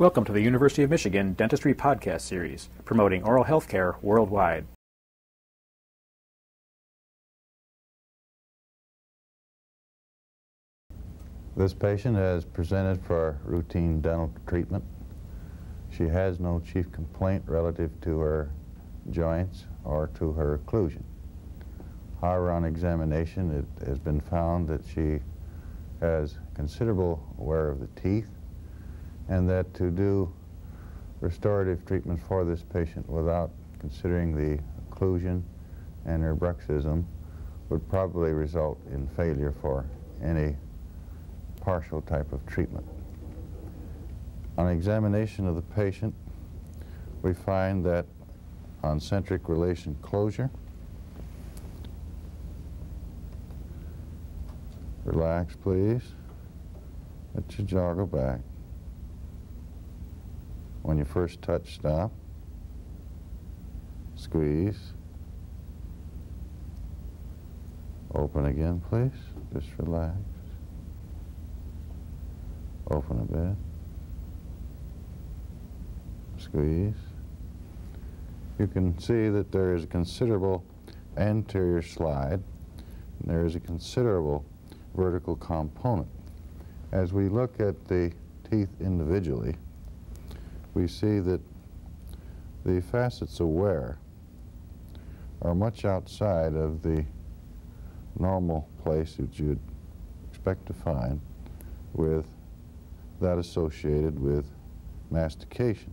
Welcome to the University of Michigan Dentistry Podcast Series, promoting oral health care worldwide. This patient has presented for routine dental treatment. She has no chief complaint relative to her joints or to her occlusion. However, on examination, it has been found that she has considerable wear of the teeth and that to do restorative treatment for this patient without considering the occlusion and her bruxism would probably result in failure for any partial type of treatment. On examination of the patient, we find that on centric relation closure, relax please, let your jaw go back. When you first touch, stop, squeeze, open again please, just relax. Open a bit. Squeeze. You can see that there is a considerable anterior slide. And there is a considerable vertical component. As we look at the teeth individually, we see that the facets wear are much outside of the normal place that you'd expect to find with that associated with mastication.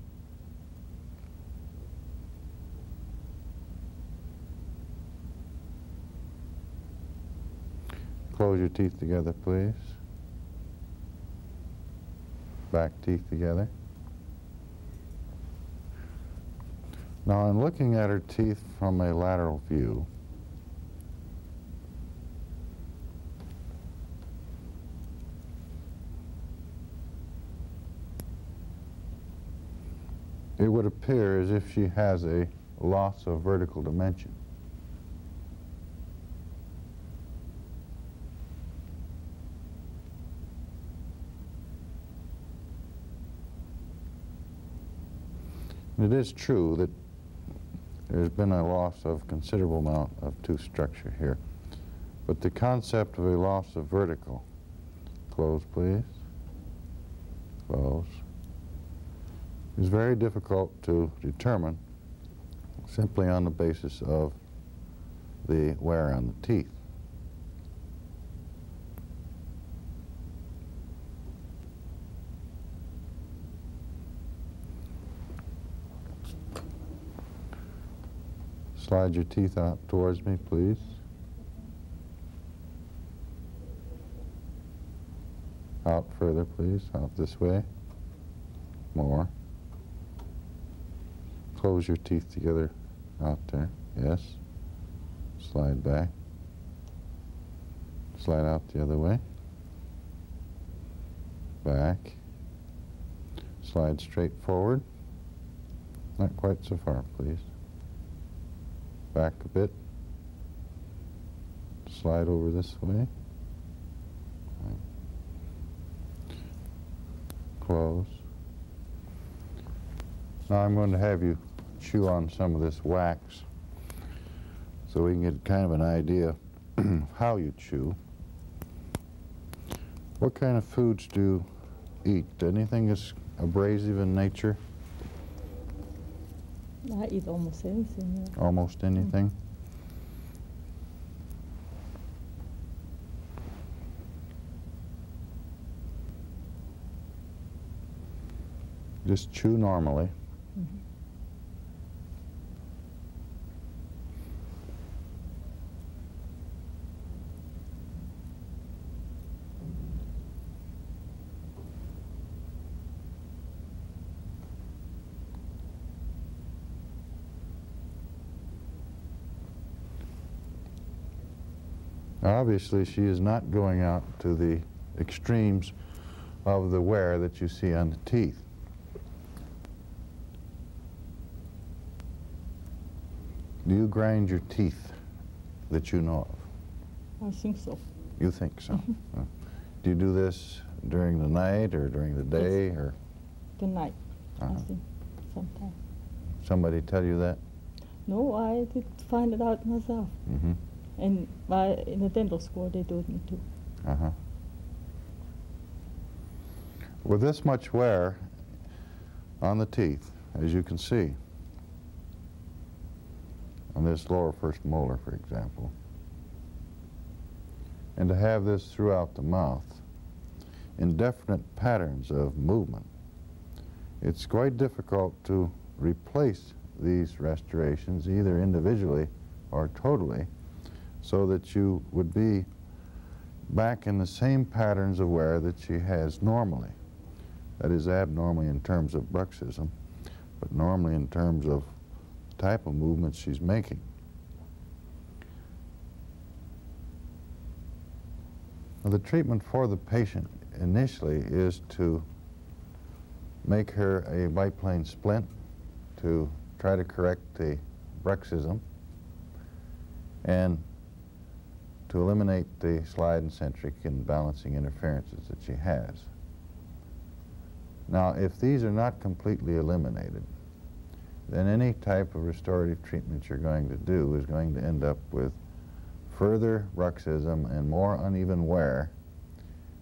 Close your teeth together, please. Back teeth together. Now, in looking at her teeth from a lateral view, it would appear as if she has a loss of vertical dimension. It is true that there's been a loss of considerable amount of tooth structure here. But the concept of a loss of vertical, close please, close, is very difficult to determine simply on the basis of the wear on the teeth. Slide your teeth out towards me, please. Out further, please. Out this way. More. Close your teeth together out there. Yes. Slide back. Slide out the other way. Back. Slide straight forward. Not quite so far, please back a bit. Slide over this way. Close. Now I'm going to have you chew on some of this wax so we can get kind of an idea how you chew. What kind of foods do you eat? Anything that's abrasive in nature? I eat almost anything. Yeah. Almost anything? Just chew normally. Mm -hmm. Obviously, she is not going out to the extremes of the wear that you see on the teeth. Do you grind your teeth that you know of? I think so. You think so? Mm -hmm. Do you do this during the night or during the day? Yes. or tonight. Uh-huh. I think sometime. Somebody tell you that? No, I did find it out myself. Mm-hmm. And by, in the dental school, they told me too. Uh-huh. With this much wear on the teeth, as you can see, on this lower first molar, for example, and to have this throughout the mouth, indefinite patterns of movement, it's quite difficult to replace these restorations either individually or totally so that you would be back in the same patterns of wear that she has normally. That is abnormally in terms of bruxism, but normally in terms of the type of movements she's making. Now, the treatment for the patient initially is to make her a bite plane splint to try to correct the bruxism and to eliminate the slide and centric and balancing interferences that she has. Now, if these are not completely eliminated, then any type of restorative treatment you're going to do is going to end up with further bruxism and more uneven wear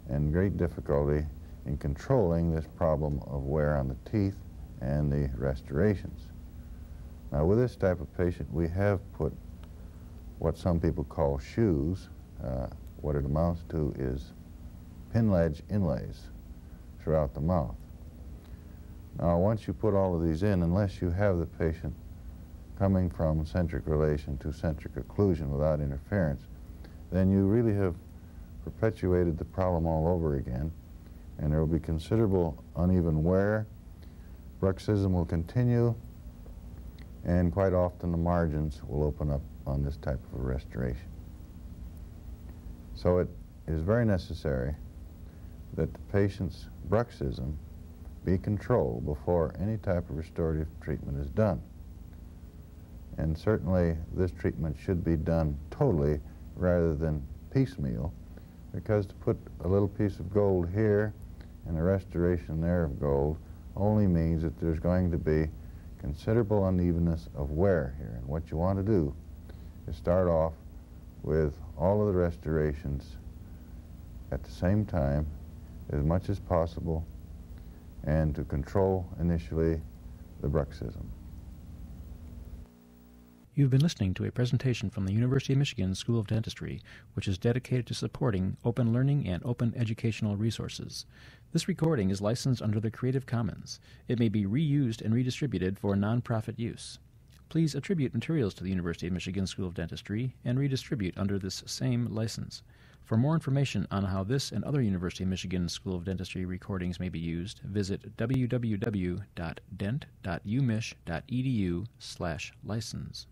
and great difficulty in controlling this problem of wear on the teeth and the restorations. Now, with this type of patient, we have put what some people call shoes. Uh, what it amounts to is pin ledge inlays throughout the mouth. Now, once you put all of these in, unless you have the patient coming from centric relation to centric occlusion without interference, then you really have perpetuated the problem all over again, and there will be considerable uneven wear. Bruxism will continue, and quite often the margins will open up on this type of a restoration. So it is very necessary that the patient's bruxism be controlled before any type of restorative treatment is done. And certainly this treatment should be done totally rather than piecemeal because to put a little piece of gold here and a restoration there of gold only means that there's going to be considerable unevenness of wear here. And what you want to do is start off with all of the restorations at the same time as much as possible and to control initially the bruxism. You've been listening to a presentation from the University of Michigan School of Dentistry, which is dedicated to supporting open learning and open educational resources. This recording is licensed under the Creative Commons. It may be reused and redistributed for nonprofit use. Please attribute materials to the University of Michigan School of Dentistry and redistribute under this same license. For more information on how this and other University of Michigan School of Dentistry recordings may be used, visit www.dent.umich.edu/license.